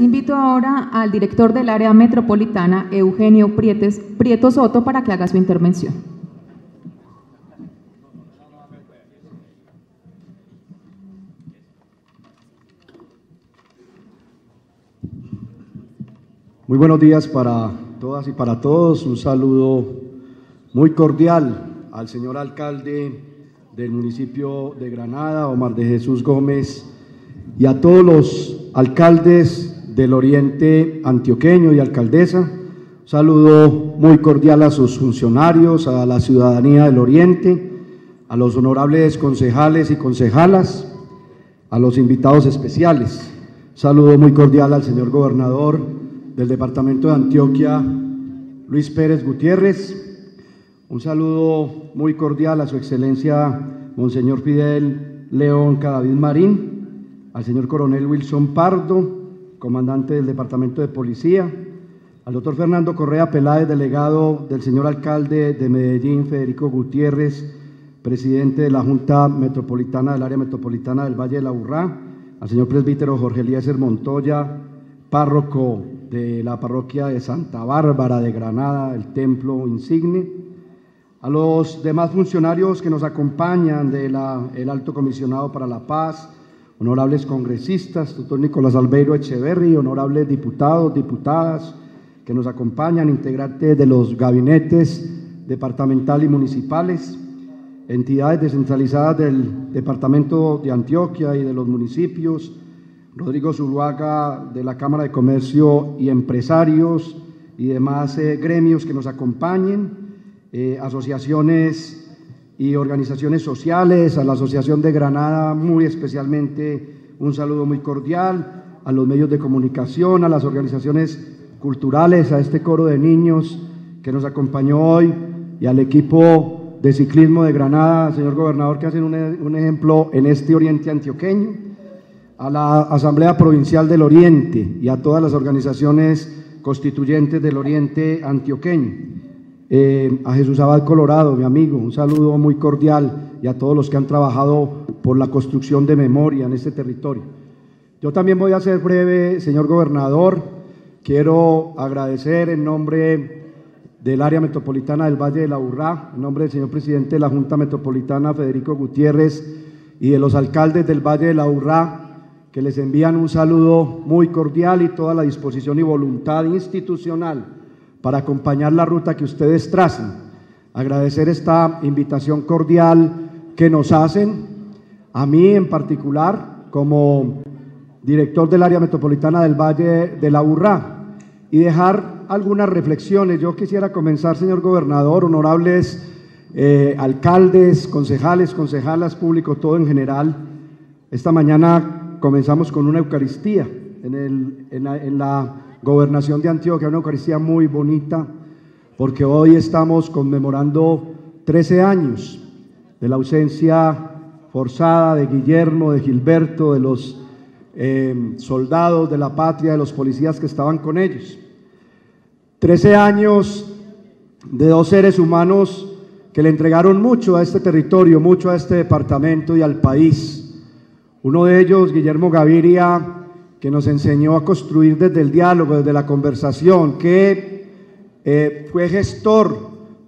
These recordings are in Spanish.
Invito ahora al director del área metropolitana, Eugenio Prietes, Prieto Soto, para que haga su intervención. Muy buenos días para todas y para todos. Un saludo muy cordial al señor alcalde del municipio de Granada, Omar de Jesús Gómez, y a todos los alcaldes del oriente antioqueño y alcaldesa. Saludo muy cordial a sus funcionarios, a la ciudadanía del oriente, a los honorables concejales y concejalas, a los invitados especiales. Saludo muy cordial al señor gobernador del departamento de Antioquia, Luis Pérez Gutiérrez. Un saludo muy cordial a su excelencia, Monseñor Fidel León Cadavid Marín, al señor coronel Wilson Pardo, comandante del departamento de policía, al doctor Fernando Correa Peláez, delegado del señor alcalde de Medellín, Federico Gutiérrez, presidente de la Junta Metropolitana del Área Metropolitana del Valle de la Urrá, al señor presbítero Jorge Elías Montoya, párroco de la parroquia de Santa Bárbara de Granada, el templo insigne, a los demás funcionarios que nos acompañan del Alto Comisionado para la Paz, honorables congresistas, doctor Nicolás Albeiro Echeverri, honorables diputados, diputadas que nos acompañan, integrantes de los gabinetes departamental y municipales, entidades descentralizadas del Departamento de Antioquia y de los municipios, Rodrigo Zuluaga de la Cámara de Comercio y Empresarios y demás eh, gremios que nos acompañen, eh, asociaciones y organizaciones sociales, a la Asociación de Granada muy especialmente un saludo muy cordial, a los medios de comunicación, a las organizaciones culturales, a este coro de niños que nos acompañó hoy y al equipo de ciclismo de Granada, señor gobernador, que hacen un, un ejemplo en este oriente antioqueño a la Asamblea Provincial del Oriente y a todas las organizaciones constituyentes del Oriente antioqueño. Eh, a Jesús Abad Colorado, mi amigo, un saludo muy cordial y a todos los que han trabajado por la construcción de memoria en este territorio. Yo también voy a ser breve, señor gobernador. Quiero agradecer en nombre del área metropolitana del Valle de la Urrá, en nombre del señor presidente de la Junta Metropolitana, Federico Gutiérrez, y de los alcaldes del Valle de la Urrá, que les envían un saludo muy cordial y toda la disposición y voluntad institucional para acompañar la ruta que ustedes tracen. Agradecer esta invitación cordial que nos hacen, a mí en particular, como director del área metropolitana del Valle de la Urrá, y dejar algunas reflexiones. Yo quisiera comenzar, señor gobernador, honorables eh, alcaldes, concejales, concejalas, público, todo en general. Esta mañana comenzamos con una Eucaristía en, la, gobernación de Antioquia, una Eucaristía muy bonita, porque hoy estamos conmemorando 13 años de la ausencia forzada de Guillermo, de Gilberto, de los eh, soldados de la patria, de los policías que estaban con ellos. 13 años de dos seres humanos que le entregaron mucho a este territorio, mucho a este departamento y al país uno de ellos, Guillermo Gaviria, que nos enseñó a construir desde el diálogo, desde la conversación, que eh, fue gestor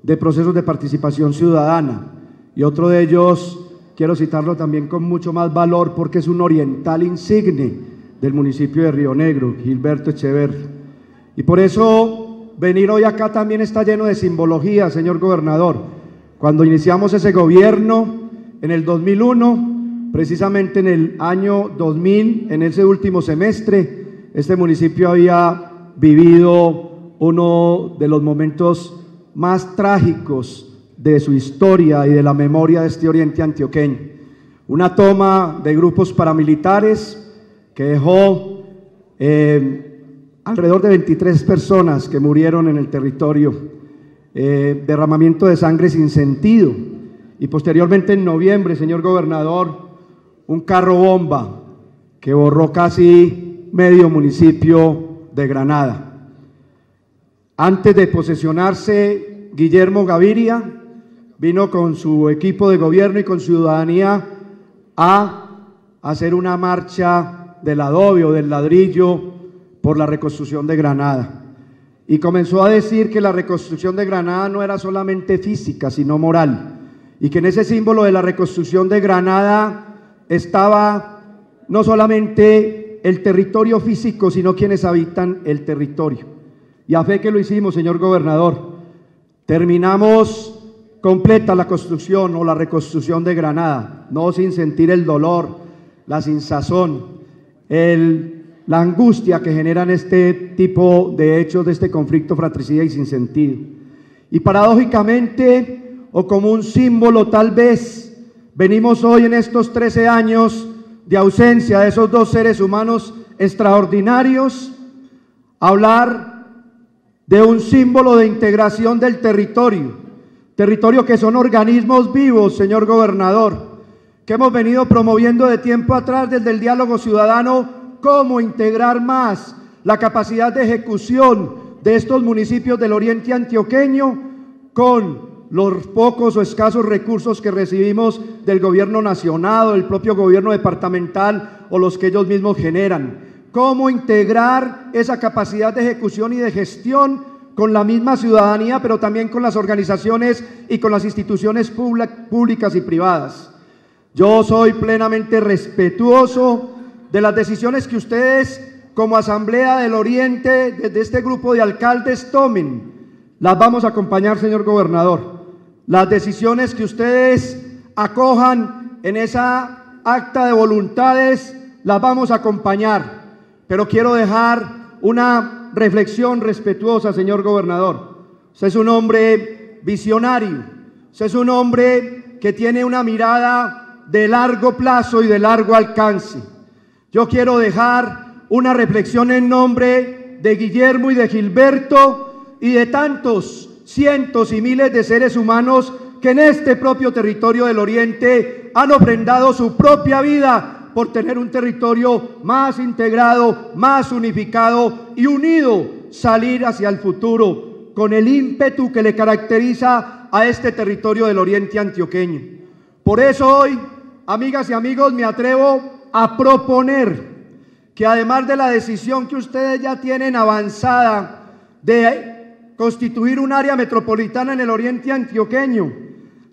de procesos de participación ciudadana. Y otro de ellos, quiero citarlo también con mucho más valor porque es un oriental insigne del municipio de Río Negro, Gilberto Echever. Y por eso venir hoy acá también está lleno de simbología, señor gobernador. Cuando iniciamos ese gobierno en el 2001, Precisamente en el año 2000, en ese último semestre, este municipio había vivido uno de los momentos más trágicos de su historia y de la memoria de este oriente antioqueño. Una toma de grupos paramilitares que dejó eh, alrededor de 23 personas que murieron en el territorio, eh, derramamiento de sangre sin sentido. Y posteriormente en noviembre, señor gobernador, un carro bomba que borró casi medio municipio de Granada. Antes de posesionarse, Guillermo Gaviria vino con su equipo de gobierno y con ciudadanía a hacer una marcha del adobe o del ladrillo por la reconstrucción de Granada. Y comenzó a decir que la reconstrucción de Granada no era solamente física, sino moral. Y que en ese símbolo de la reconstrucción de Granada estaba no solamente el territorio físico, sino quienes habitan el territorio. Y a fe que lo hicimos, señor gobernador. Terminamos completa la construcción o la reconstrucción de Granada, no sin sentir el dolor, la sinsazón, el, la angustia que generan este tipo de hechos de este conflicto fratricida y sin sentido. Y paradójicamente, o como un símbolo tal vez, venimos hoy en estos 13 años de ausencia de esos dos seres humanos extraordinarios a hablar de un símbolo de integración del territorio territorio que son organismos vivos, señor gobernador, que hemos venido promoviendo de tiempo atrás desde el diálogo ciudadano, cómo integrar más la capacidad de ejecución de estos municipios del oriente antioqueño con los pocos o escasos recursos que recibimos del gobierno nacional, del propio gobierno departamental o los que ellos mismos generan. Cómo integrar esa capacidad de ejecución y de gestión con la misma ciudadanía, pero también con las organizaciones y con las instituciones públicas y privadas. Yo soy plenamente respetuoso de las decisiones que ustedes como Asamblea del Oriente, desde este grupo de alcaldes, tomen. Las vamos a acompañar, señor gobernador. Las decisiones que ustedes acojan en esa acta de voluntades, las vamos a acompañar. Pero quiero dejar una reflexión respetuosa, señor gobernador. Usted es un hombre visionario, usted es un hombre que tiene una mirada de largo plazo y de largo alcance. Yo quiero dejar una reflexión en nombre de Guillermo y de Gilberto y de tantos cientos y miles de seres humanos que en este propio territorio del Oriente han ofrendado su propia vida por tener un territorio más integrado, más unificado y unido, salir hacia el futuro con el ímpetu que le caracteriza a este territorio del oriente antioqueño. Por eso hoy, amigas y amigos, me atrevo a proponer que además de la decisión que ustedes ya tienen avanzada de constituir un área metropolitana en el oriente antioqueño,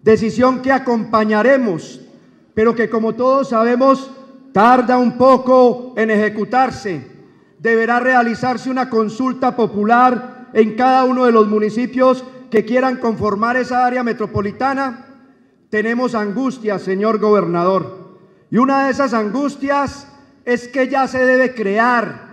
decisión que acompañaremos, pero que como todos sabemos tarda un poco en ejecutarse. Deberá realizarse una consulta popular en cada uno de los municipios que quieran conformar esa área metropolitana. Tenemos angustias, señor gobernador. Y una de esas angustias es que ya se debe crear,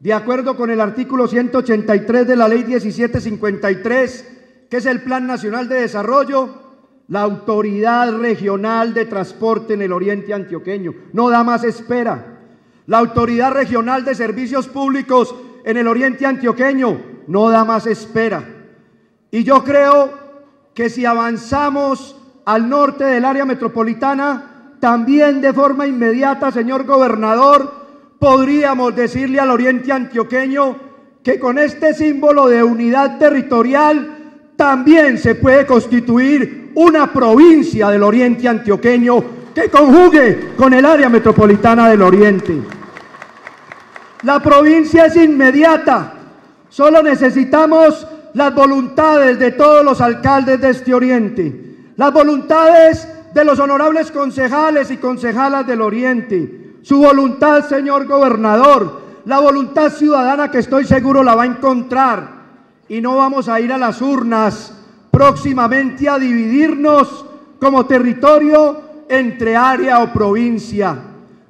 de acuerdo con el artículo 183 de la ley 1753, que es el Plan Nacional de Desarrollo, la Autoridad Regional de Transporte en el Oriente Antioqueño. No da más espera. La Autoridad Regional de Servicios Públicos en el Oriente Antioqueño. No da más espera. Y yo creo que si avanzamos al norte del área metropolitana, también de forma inmediata, señor gobernador, podríamos decirle al Oriente Antioqueño que con este símbolo de unidad territorial también se puede constituir una provincia del oriente antioqueño que conjugue con el área metropolitana del oriente. La provincia es inmediata, solo necesitamos las voluntades de todos los alcaldes de este oriente, las voluntades de los honorables concejales y concejalas del oriente, su voluntad, señor gobernador, la voluntad ciudadana que estoy seguro la va a encontrar y no vamos a ir a las urnas próximamente a dividirnos como territorio entre área o provincia.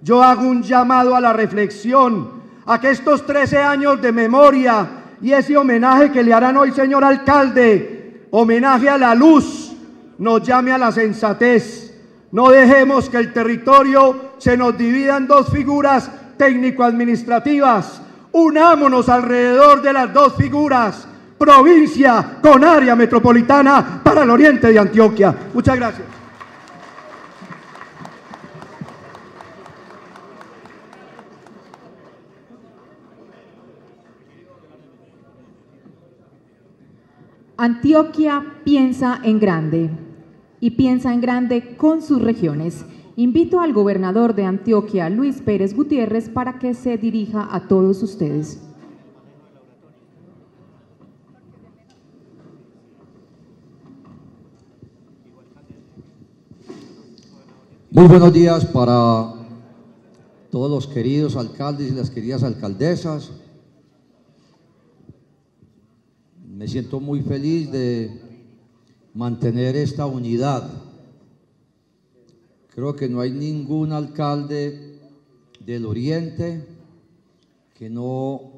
Yo hago un llamado a la reflexión, a que estos 13 años de memoria y ese homenaje que le harán hoy, señor alcalde, homenaje a la luz, nos llame a la sensatez. No dejemos que el territorio se nos divida en dos figuras técnico-administrativas. Unámonos alrededor de las dos figuras provincia con área metropolitana para el oriente de Antioquia. Muchas gracias. Antioquia piensa en grande y piensa en grande con sus regiones. Invito al gobernador de Antioquia, Luis Pérez Gutiérrez, para que se dirija a todos ustedes. Muy buenos días para todos los queridos alcaldes y las queridas alcaldesas. Me siento muy feliz de mantener esta unidad Creo que no hay ningún alcalde del Oriente que no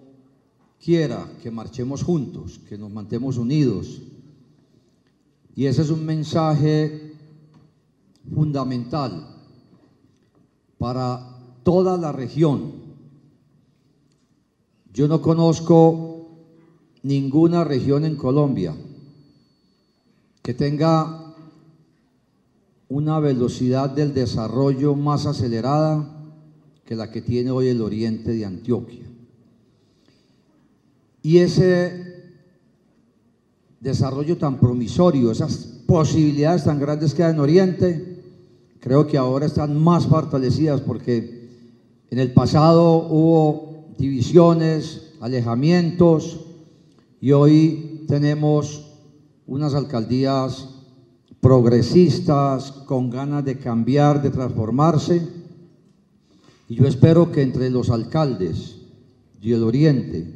quiera que marchemos juntos, que nos mantemos unidos. Y ese es un mensaje fundamental para toda la región. Yo no conozco ninguna región en Colombia que tenga una velocidad del desarrollo más acelerada que la que tiene hoy el oriente de Antioquia. Y ese desarrollo tan promisorio, esas posibilidades tan grandes que hay en Oriente, creo que ahora están más fortalecidas porque en el pasado hubo divisiones, alejamientos y hoy tenemos unas alcaldías progresistas con ganas de cambiar, de transformarse. Y yo espero que entre los alcaldes y el Oriente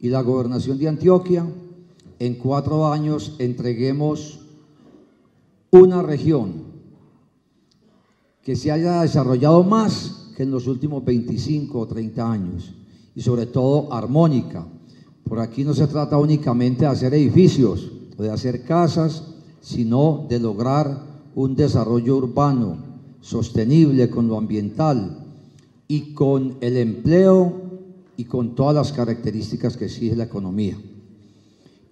y la gobernación de Antioquia, en cuatro años entreguemos una región que se haya desarrollado más que en los últimos 25 o 30 años y sobre todo armónica. Por aquí no se trata únicamente de hacer edificios o de hacer casas, sino de lograr un desarrollo urbano sostenible con lo ambiental y con el empleo y con todas las características que exige la economía.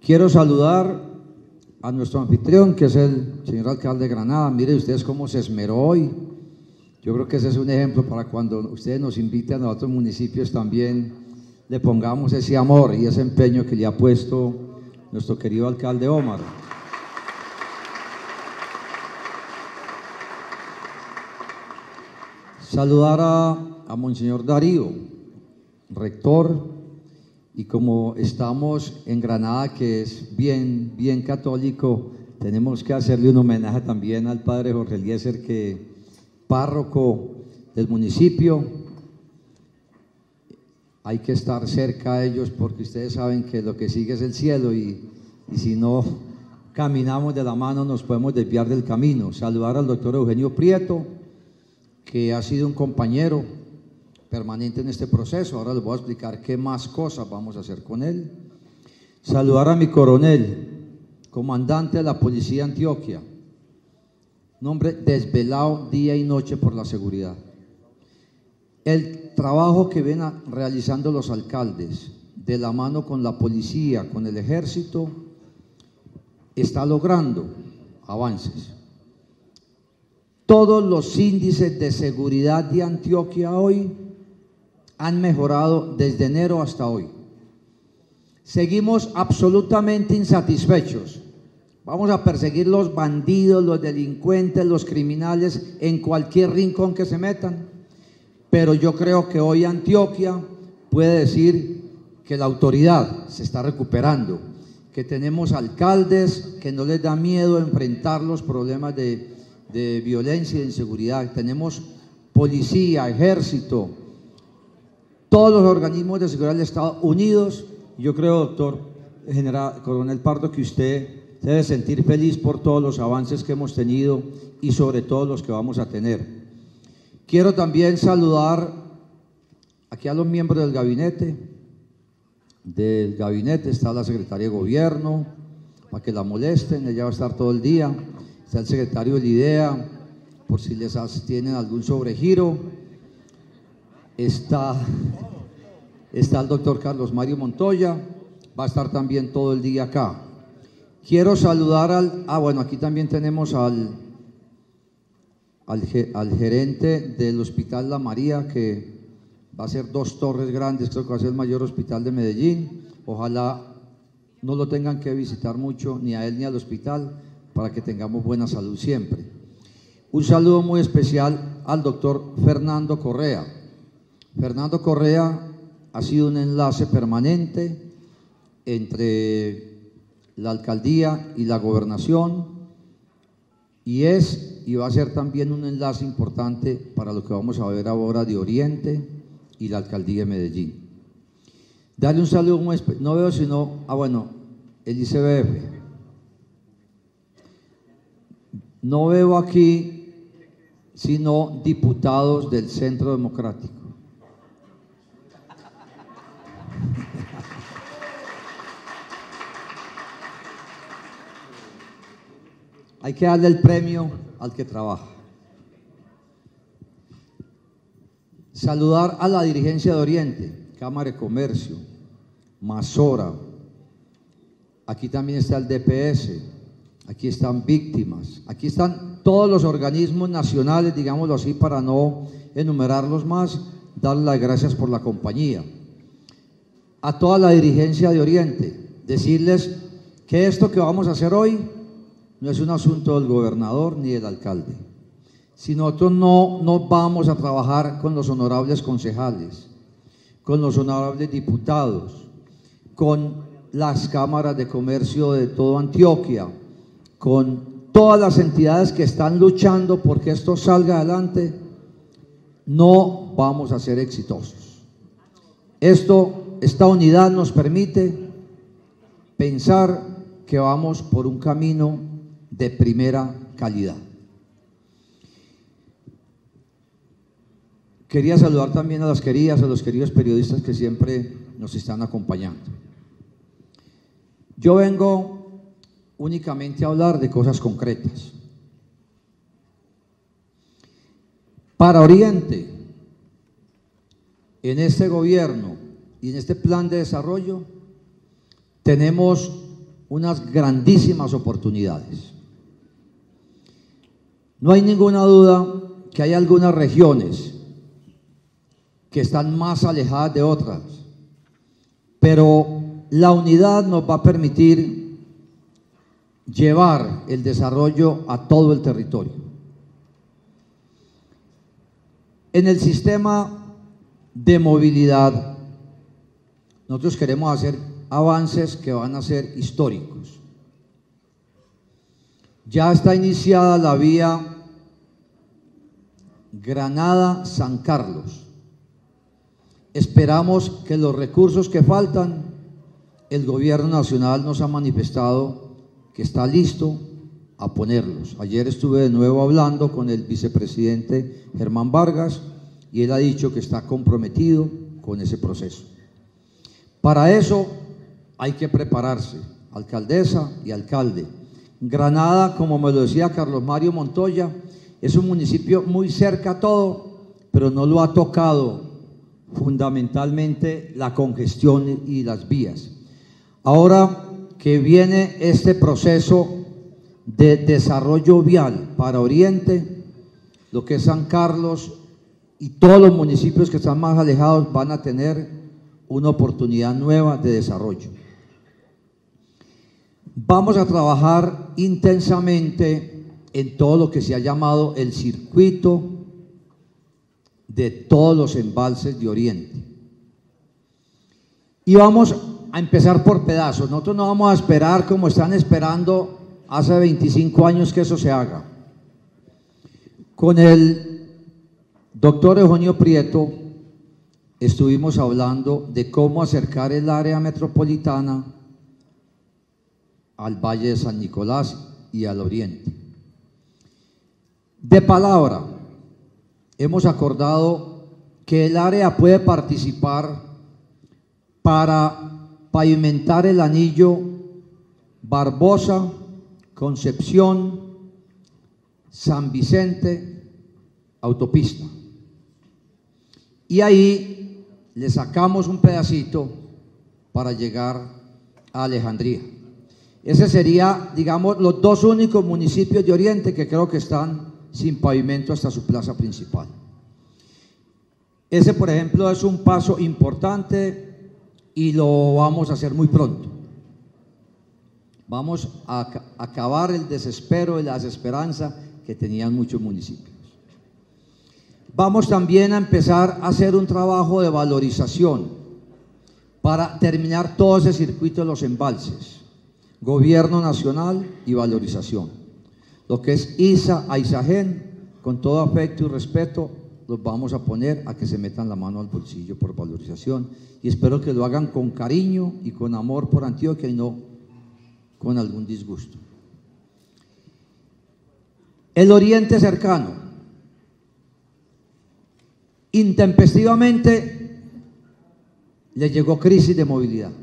Quiero saludar a nuestro anfitrión, que es el señor alcalde de Granada. Miren ustedes cómo se esmeró hoy. Yo creo que ese es un ejemplo para cuando ustedes nos inviten a otros municipios también le pongamos ese amor y ese empeño que le ha puesto nuestro querido alcalde Omar. Saludar a, a Monseñor Darío, rector, y como estamos en Granada, que es bien, bien católico, tenemos que hacerle un homenaje también al padre Jorge Eliezer, que párroco del municipio. Hay que estar cerca a ellos porque ustedes saben que lo que sigue es el cielo y, y si no caminamos de la mano nos podemos desviar del camino. Saludar al doctor Eugenio Prieto, que ha sido un compañero permanente en este proceso. Ahora les voy a explicar qué más cosas vamos a hacer con él. Saludar a mi coronel, comandante de la Policía de Antioquia, nombre desvelado día y noche por la seguridad. El trabajo que ven realizando los alcaldes de la mano con la policía, con el ejército, está logrando avances. Todos los índices de seguridad de Antioquia hoy han mejorado desde enero hasta hoy. Seguimos absolutamente insatisfechos. Vamos a perseguir los bandidos, los delincuentes, los criminales en cualquier rincón que se metan. Pero yo creo que hoy Antioquia puede decir que la autoridad se está recuperando, que tenemos alcaldes que no les da miedo enfrentar los problemas de, de violencia y de inseguridad. Tenemos policía, ejército, todos los organismos de seguridad del Estado unidos. Yo creo, doctor general, coronel Pardo, que usted debe sentir feliz por todos los avances que hemos tenido y sobre todo los que vamos a tener. Quiero también saludar aquí a los miembros del gabinete. Del gabinete está la secretaria de gobierno, para que la molesten, ella va a estar todo el día. Está el secretario de IDEA, por si les tienen algún sobregiro está, está el doctor Carlos Mario Montoya, va a estar también todo el día acá. Quiero saludar al, ah bueno, aquí también tenemos al, al gerente del Hospital La María, que va a ser dos torres grandes, creo que va a ser el mayor hospital de Medellín. Ojalá no lo tengan que visitar mucho, ni a él ni al hospital, para que tengamos buena salud siempre. Un saludo muy especial al doctor Fernando Correa, Fernando Correa ha sido un enlace permanente entre la alcaldía y la gobernación y es y va a ser también un enlace importante para lo que vamos a ver ahora de Oriente y la alcaldía de Medellín. Darle un saludo, muy no veo sino, ah bueno, el ICBF. No veo aquí sino diputados del Centro Democrático. Hay que darle el premio al que trabaja. Saludar a la dirigencia de Oriente, Cámara de Comercio, Mazora. Aquí también está el DPS, aquí están víctimas, aquí están todos los organismos nacionales, digámoslo así, para no enumerarlos más, darle las gracias por la compañía. A toda la dirigencia de Oriente, decirles que esto que vamos a hacer hoy no es un asunto del gobernador ni del alcalde. Si nosotros no, no vamos a trabajar con los honorables concejales, con los honorables diputados, con las cámaras de comercio de toda Antioquia, con todas las entidades que están luchando porque esto salga adelante, no vamos a ser exitosos. Esto, esta unidad nos permite pensar que vamos por un camino de primera calidad. Quería saludar también a las queridas, a los queridos periodistas que siempre nos están acompañando. Yo vengo únicamente hablar de cosas concretas. Para Oriente, en este gobierno y en este plan de desarrollo, tenemos unas grandísimas oportunidades. No hay ninguna duda que hay algunas regiones que están más alejadas de otras, pero la unidad nos va a permitir llevar el desarrollo a todo el territorio. En el sistema de movilidad, nosotros queremos hacer avances que van a ser históricos. Ya está iniciada la vía Granada-San Carlos. Esperamos que los recursos que faltan, el gobierno nacional nos ha manifestado que está listo a ponerlos. Ayer estuve de nuevo hablando con el vicepresidente Germán Vargas y él ha dicho que está comprometido con ese proceso. Para eso hay que prepararse, alcaldesa y alcalde. Granada, como me lo decía Carlos Mario Montoya, es un municipio muy cerca a todo, pero no lo ha tocado fundamentalmente la congestión y las vías. Ahora que viene este proceso de desarrollo vial para Oriente, lo que es San Carlos y todos los municipios que están más alejados van a tener una oportunidad nueva de desarrollo. Vamos a trabajar intensamente en todo lo que se ha llamado el circuito de todos los embalses de Oriente. Y vamos a empezar por pedazos. Nosotros no vamos a esperar como están esperando hace 25 años que eso se haga. Con el doctor Eugenio Prieto estuvimos hablando de cómo acercar el área metropolitana al Valle de San Nicolás y al Oriente. De palabra, hemos acordado que el área puede participar para pavimentar el anillo Barbosa, Concepción, San Vicente, autopista. Y ahí le sacamos un pedacito para llegar a Alejandría. Ese sería, digamos, los dos únicos municipios de Oriente que creo que están sin pavimento hasta su plaza principal. Ese, por ejemplo, es un paso importante y lo vamos a hacer muy pronto. Vamos a ac- acabar el desespero y la desesperanza que tenían muchos municipios. Vamos también a empezar a hacer un trabajo de valorización para terminar todo ese circuito de los embalses, gobierno nacional y valorización. lo que es ISA, AISAGEN, con todo afecto y respeto, los vamos a poner a que se metan la mano al bolsillo por valorización y espero que lo hagan con cariño y con amor por Antioquia y no con algún disgusto. El oriente cercano. Intempestivamente le llegó crisis de movilidad.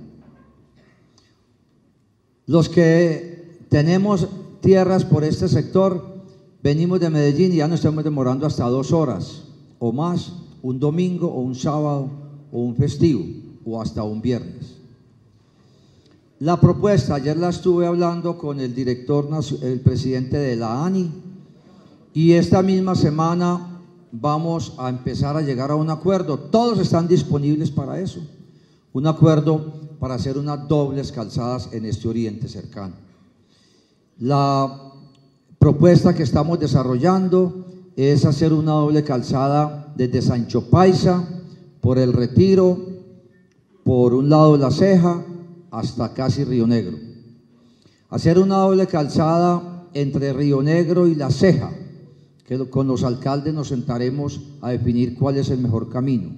Los que tenemos tierras por este sector, venimos de Medellín y ya nos estamos demorando hasta dos horas o más un domingo o un sábado o un festivo o hasta un viernes. La propuesta, ayer la estuve hablando con el director, el presidente de la ANI, y esta misma semana vamos a empezar a llegar a un acuerdo. Todos están disponibles para eso. Un acuerdo para hacer unas dobles calzadas en este oriente cercano. La propuesta que estamos desarrollando es hacer una doble calzada desde Sancho Paisa, por el Retiro, por un lado de la ceja, hasta casi Río Negro. Hacer una doble calzada entre Río Negro y la ceja, que con los alcaldes nos sentaremos a definir cuál es el mejor camino.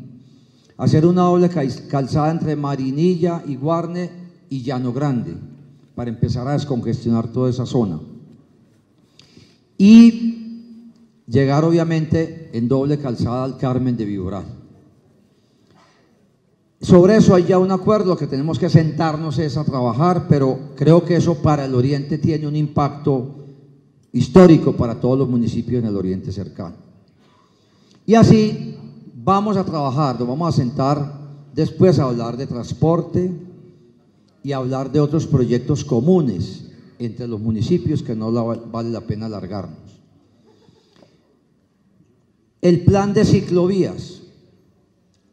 Hacer una doble calzada entre Marinilla y Guarne y Llano Grande, para empezar a descongestionar toda esa zona. Y llegar obviamente en doble calzada al Carmen de Viboral. Sobre eso hay ya un acuerdo que tenemos que sentarnos es a trabajar, pero creo que eso para el Oriente tiene un impacto histórico para todos los municipios en el Oriente cercano. Y así vamos a trabajar, nos vamos a sentar después a hablar de transporte y hablar de otros proyectos comunes entre los municipios que no vale la pena alargarnos. El plan de ciclovías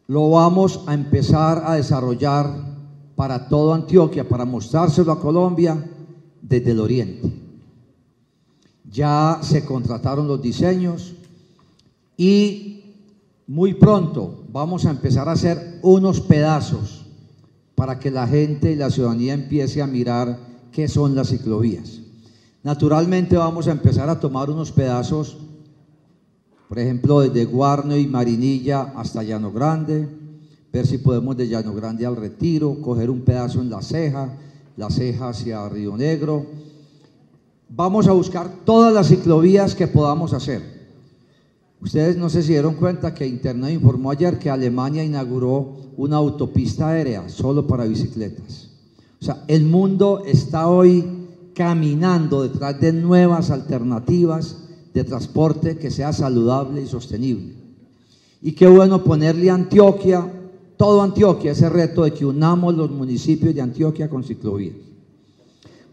lo vamos a empezar a desarrollar para toda Antioquia, para mostrárselo a Colombia desde el oriente. Ya se contrataron los diseños y muy pronto vamos a empezar a hacer unos pedazos para que la gente y la ciudadanía empiece a mirar qué son las ciclovías. Naturalmente vamos a empezar a tomar unos pedazos por ejemplo, desde Guarno y Marinilla hasta Llano Grande, ver si podemos de Llano Grande al Retiro, coger un pedazo en la ceja, la ceja hacia Río Negro. Vamos a buscar todas las ciclovías que podamos hacer. Ustedes no sé si dieron cuenta que Internet informó ayer que Alemania inauguró una autopista aérea solo para bicicletas. O sea, el mundo está hoy caminando detrás de nuevas alternativas de transporte que sea saludable y sostenible. Y qué bueno ponerle a Antioquia, todo Antioquia, ese reto de que unamos los municipios de Antioquia con ciclovías.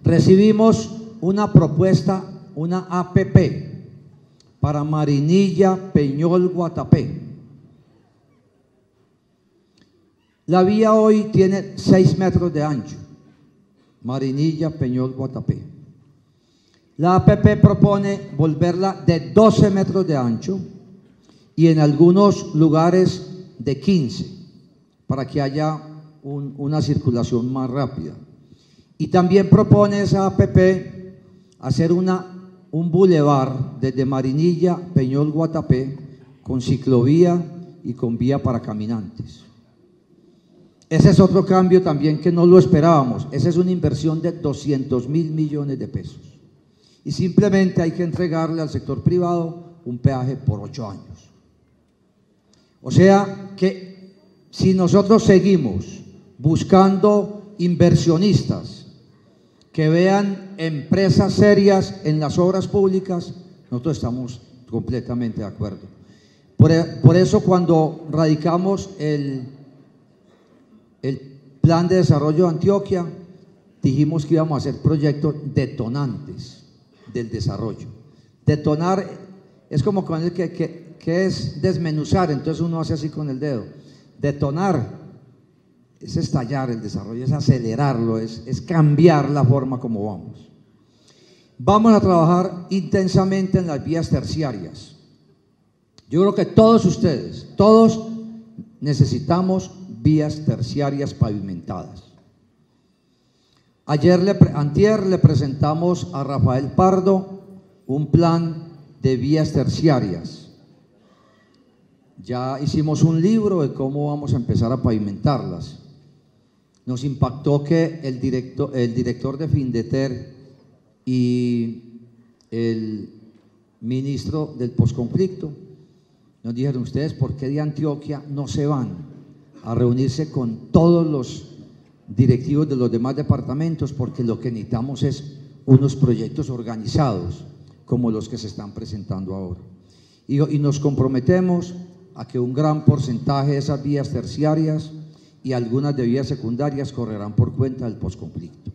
Recibimos una propuesta, una APP para Marinilla, Peñol, Guatapé. La vía hoy tiene 6 metros de ancho. Marinilla, Peñol, Guatapé. La APP propone volverla de 12 metros de ancho y en algunos lugares de 15 para que haya una circulación más rápida. Y también propone esa APP hacer una, un bulevar desde Marinilla, Peñol, Guatapé, con ciclovía y con vía para caminantes. Ese es otro cambio también que no lo esperábamos. Esa es una inversión de 200 mil millones de pesos y simplemente hay que entregarle al sector privado un peaje por ocho años. O sea que si nosotros seguimos buscando inversionistas que vean empresas serias en las obras públicas, nosotros estamos completamente de acuerdo. Por, e, eso cuando radicamos el, el plan de desarrollo de Antioquia, dijimos que íbamos a hacer proyectos detonantes del desarrollo. Detonar es como con el que, que, es desmenuzar, entonces uno hace así con el dedo. Detonar es estallar el desarrollo, es acelerarlo, es, es cambiar la forma como vamos. Vamos a trabajar intensamente en las vías terciarias. Yo creo que todos ustedes, todos necesitamos vías terciarias pavimentadas. Ayer, le, antier, le presentamos a Rafael Pardo un plan de vías terciarias. Ya hicimos un libro de cómo vamos a empezar a pavimentarlas. Nos impactó que el director, el director de Findeter y el ministro del posconflicto nos dijeron, ustedes, ¿por qué de Antioquia no se van a reunirse con todos los directivos de los demás departamentos? Porque lo que necesitamos es unos proyectos organizados como los que se están presentando ahora. Y, nos comprometemos a que un gran porcentaje de esas vías terciarias y algunas de vías secundarias correrán por cuenta del posconflicto.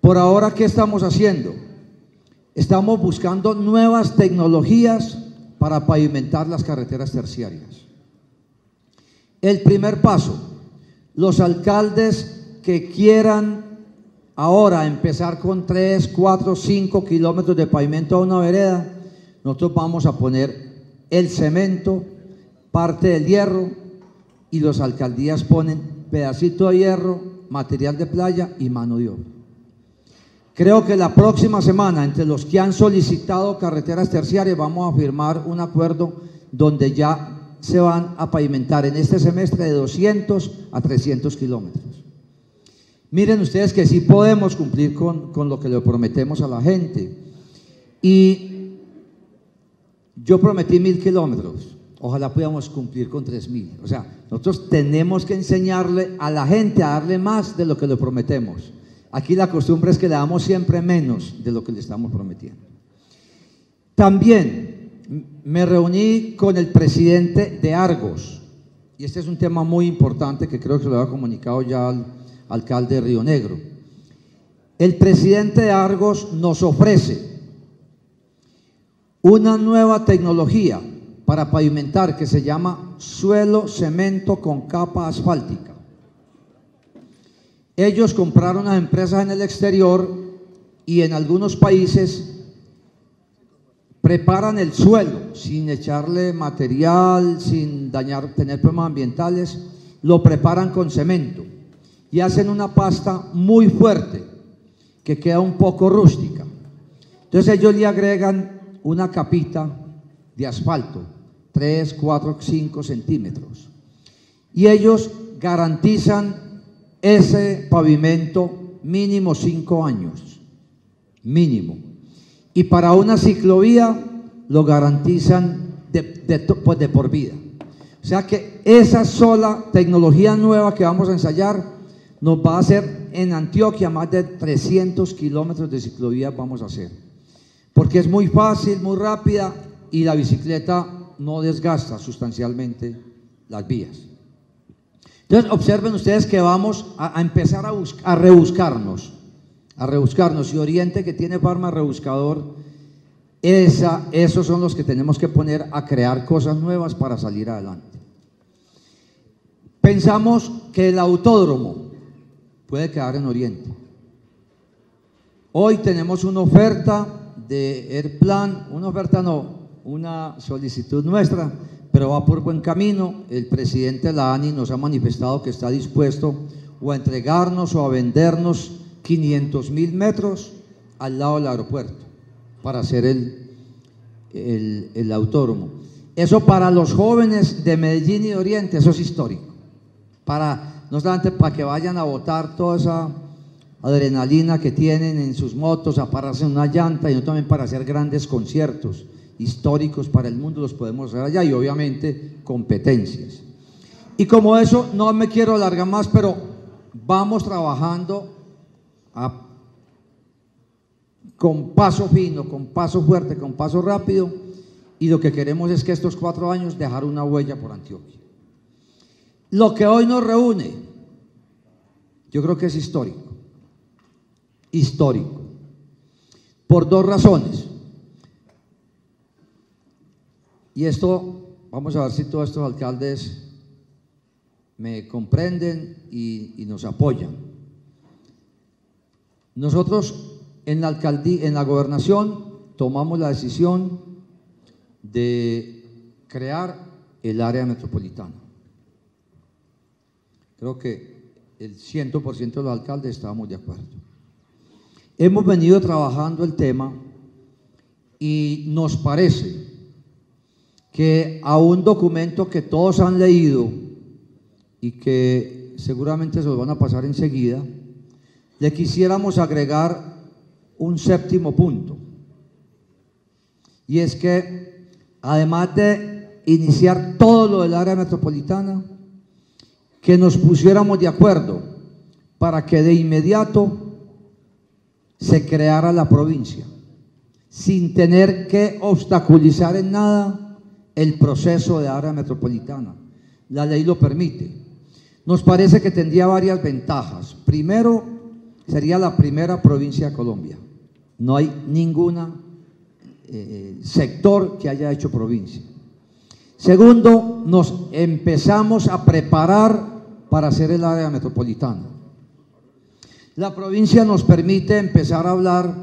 Por ahora, ¿qué estamos haciendo? Estamos buscando nuevas tecnologías para pavimentar las carreteras terciarias. El primer paso, los alcaldes que quieran ahora empezar con 3, 4, 5 kilómetros de pavimento a una vereda, nosotros vamos a poner el cemento, parte del hierro y las alcaldías ponen pedacito de hierro, material de playa y mano de obra. Creo que la próxima semana, entre los que han solicitado carreteras terciarias, vamos a firmar un acuerdo donde ya se van a pavimentar en este semestre de 200 a 300 kilómetros. Miren ustedes que sí podemos cumplir con, con, lo que le prometemos a la gente. Y yo prometí mil kilómetros. Ojalá podamos cumplir con tres mil. O sea, nosotros tenemos que enseñarle a la gente a darle más de lo que le prometemos. Aquí la costumbre es que le damos siempre menos de lo que le estamos prometiendo. También me reuní con el presidente de Argos, y este es un tema muy importante que creo que se lo ha comunicado ya al alcalde de Río Negro. El presidente de Argos nos ofrece una nueva tecnología para pavimentar que se llama suelo cemento con capa asfáltica. Ellos compraron a empresas en el exterior y en algunos países preparan el suelo sin echarle material, sin dañar, tener problemas ambientales, lo preparan con cemento y hacen una pasta muy fuerte que queda un poco rústica. Entonces ellos le agregan una capita de asfalto, 3, 4, 5 centímetros. Y ellos garantizan ese pavimento mínimo cinco años, mínimo. Y para una ciclovía lo garantizan de, pues de por vida. O sea que esa sola tecnología nueva que vamos a ensayar nos va a hacer en Antioquia más de 300 kilómetros de ciclovía vamos a hacer. Porque es muy fácil, muy rápida y la bicicleta no desgasta sustancialmente las vías. Entonces, observen ustedes que vamos a, empezar a rebuscarnos, a rebuscarnos. Y Oriente, que tiene farma rebuscador, esa, esos son los que tenemos que poner a crear cosas nuevas para salir adelante. Pensamos que el autódromo puede quedar en Oriente. Hoy tenemos una oferta de Airplan, una oferta no, una solicitud nuestra pero va por buen camino. El presidente de la ANI nos ha manifestado que está dispuesto o a entregarnos o a vendernos 500 mil metros al lado del aeropuerto para hacer el, el, el autódromo. Eso para los jóvenes de Medellín y de Oriente, eso es histórico. Para, no solamente para que vayan a votar toda esa adrenalina que tienen en sus motos, a pararse en una llanta, y no también para hacer grandes conciertos históricos para el mundo los podemos hacer allá y obviamente competencias. Y como eso, no me quiero alargar más, pero vamos trabajando con paso fino, con paso fuerte, con paso rápido, y lo que queremos es que estos cuatro años dejar una huella por Antioquia. Lo que hoy nos reúne, yo creo que es histórico, histórico, por dos razones. Y esto, vamos a ver si todos estos alcaldes me comprenden y, nos apoyan. Nosotros en la alcaldía, en la gobernación, tomamos la decisión de crear el área metropolitana. Creo que el 100% de los alcaldes estábamos de acuerdo. Hemos venido trabajando el tema y nos parece que a un documento que todos han leído y que seguramente se los van a pasar enseguida, le quisiéramos agregar un séptimo punto. Y es que además de iniciar todo lo del área metropolitana, que nos pusiéramos de acuerdo para que de inmediato se creara la provincia, sin tener que obstaculizar en nada el proceso de área metropolitana. La ley lo permite. Nos parece que tendría varias ventajas. Primero, sería la primera provincia de Colombia. No hay ninguna eh, sector que haya hecho provincia. Segundo, nos empezamos a preparar para hacer el área metropolitana. La provincia nos permite empezar a hablar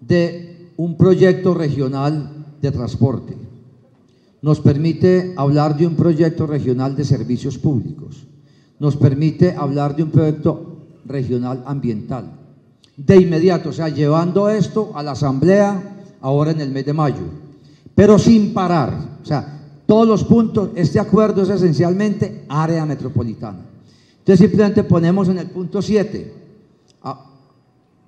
de un proyecto regional de transporte. Nos permite hablar de un proyecto regional de servicios públicos. Nos permite hablar de un proyecto regional ambiental. De inmediato, o sea, llevando esto a la asamblea ahora en el mes de mayo, pero sin parar. O sea, todos los puntos, este acuerdo es esencialmente área metropolitana. Entonces simplemente ponemos en el punto 7,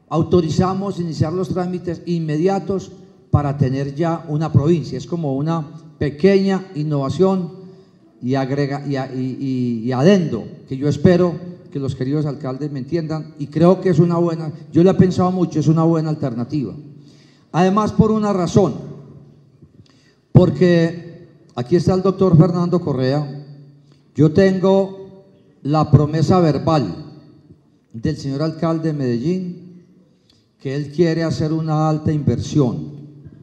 autorizamos iniciar los trámites inmediatos para tener ya una provincia. Es como una pequeña innovación y, agrega, y, y adendo que yo espero que los queridos alcaldes me entiendan y creo que es una buena, yo le he pensado mucho, es una buena alternativa. Además, por una razón, porque aquí está el doctor Fernando Correa, yo tengo la promesa verbal del señor alcalde de Medellín que él quiere hacer una alta inversión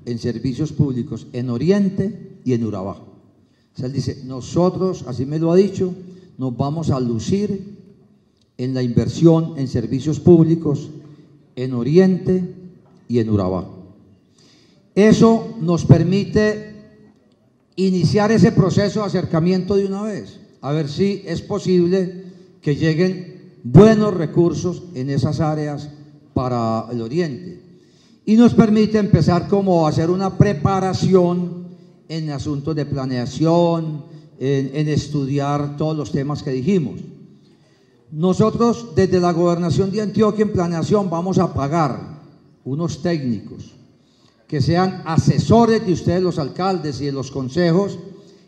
en servicios públicos en Oriente y en Urabá. O él dice, nosotros, así me lo ha dicho, nos vamos a lucir en la inversión en servicios públicos en Oriente y en Urabá. Eso nos permite iniciar ese proceso de acercamiento de una vez, a ver si es posible que lleguen buenos recursos en esas áreas para el Oriente. Y nos permite empezar como a hacer una preparación en asuntos de planeación, en, en estudiar todos los temas que dijimos. Nosotros desde la gobernación de Antioquia en planeación vamos a pagar unos técnicos que sean asesores de ustedes los alcaldes y de los consejos,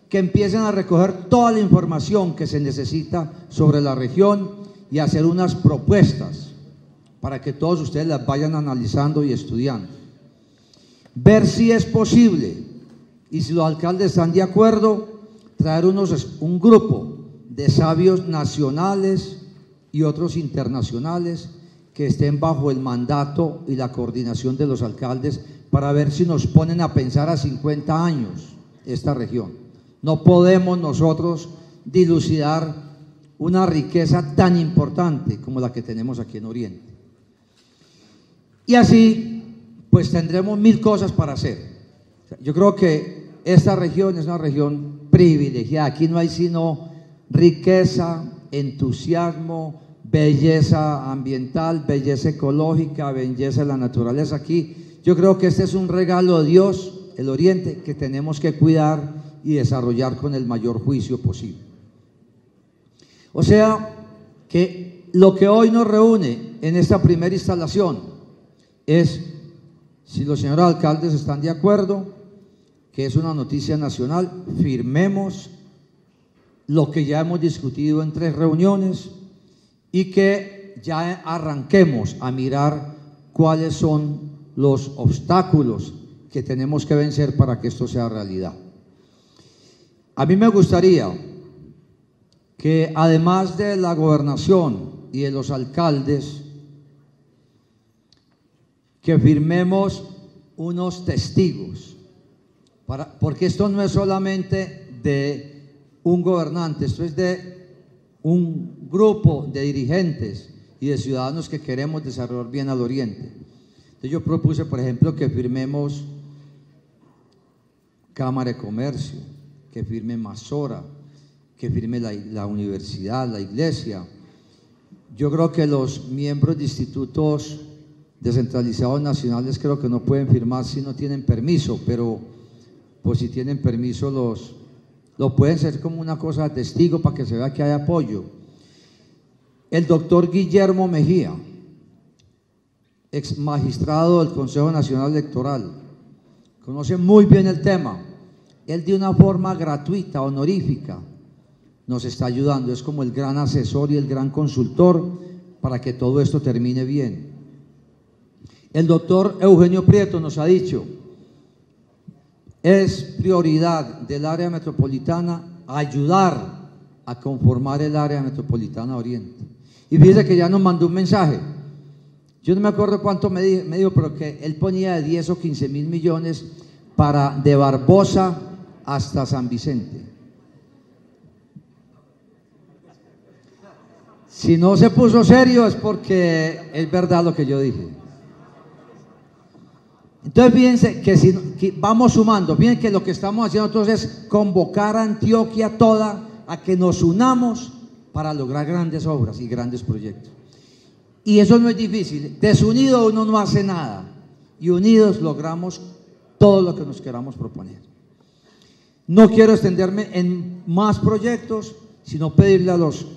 que empiecen a recoger toda la información que se necesita sobre la región y hacer unas propuestas para que todos ustedes las vayan analizando y estudiando. Ver si es posible y si los alcaldes están de acuerdo, traer unos, un grupo de sabios nacionales y otros internacionales que estén bajo el mandato y la coordinación de los alcaldes para ver si nos ponen a pensar a 50 años esta región. No podemos nosotros dilucidar una riqueza tan importante como la que tenemos aquí en Oriente. Y así, pues tendremos mil cosas para hacer. Yo creo que esta región es una región privilegiada. Aquí no hay sino riqueza, entusiasmo, belleza ambiental, belleza ecológica, belleza de la naturaleza. Aquí yo creo que este es un regalo de Dios, el Oriente, que tenemos que cuidar y desarrollar con el mayor juicio posible. O sea, que lo que hoy nos reúne en esta primera instalación es, si los señores alcaldes están de acuerdo, que es una noticia nacional, firmemos lo que ya hemos discutido en tres reuniones y que ya arranquemos a mirar cuáles son los obstáculos que tenemos que vencer para que esto sea realidad. A mí me gustaría que además de la gobernación y de los alcaldes, que firmemos unos testigos, para, porque esto no es solamente de un gobernante, esto es de un grupo de dirigentes y de ciudadanos que queremos desarrollar bien al Oriente yo propuse, por ejemplo, que firmemos Cámara de Comercio, que firme Masora, que firme la, la universidad, la iglesia. Yo creo que los miembros de institutos descentralizados nacionales creo que no pueden firmar si no tienen permiso, pero pues si tienen permiso los lo pueden ser como una cosa de testigo para que se vea que hay apoyo. El doctor Guillermo Mejía, ex magistrado del Consejo Nacional Electoral, conoce muy bien el tema. Él de una forma gratuita, honorífica, nos está ayudando. Es como el gran asesor y el gran consultor para que todo esto termine bien. El doctor Eugenio Prieto nos ha dicho, es prioridad del área metropolitana ayudar a conformar el área metropolitana Oriente. Y fíjese que ya nos mandó un mensaje. Yo no me acuerdo cuánto me, dijo, pero que él ponía de 10 o 15 mil millones para de Barbosa hasta San Vicente. Si no se puso serio es porque es verdad lo que yo dije. Entonces fíjense que si vamos sumando, bien que lo que estamos haciendo entonces es convocar a Antioquia toda a que nos unamos para lograr grandes obras y grandes proyectos. Y eso no es difícil. Desunido uno no hace nada. Y unidos logramos todo lo que nos queramos proponer. No quiero extenderme en más proyectos, sino pedirle a los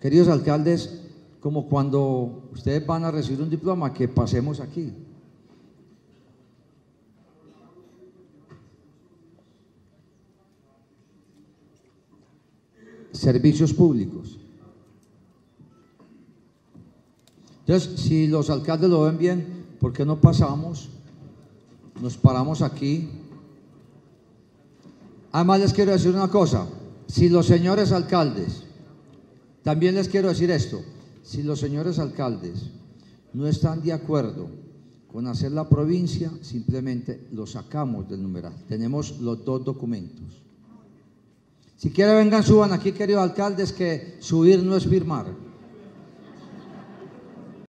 queridos alcaldes, como cuando ustedes van a recibir un diploma, que pasemos aquí. Servicios públicos. Entonces, si los alcaldes lo ven bien, ¿por qué no pasamos? Nos paramos aquí. Además les quiero decir una cosa, si los señores alcaldes, también les quiero decir esto, si los señores alcaldes no están de acuerdo con hacer la provincia, simplemente lo sacamos del numeral. Tenemos los dos documentos. Si quieren vengan, suban aquí, queridos alcaldes, que subir no es firmar.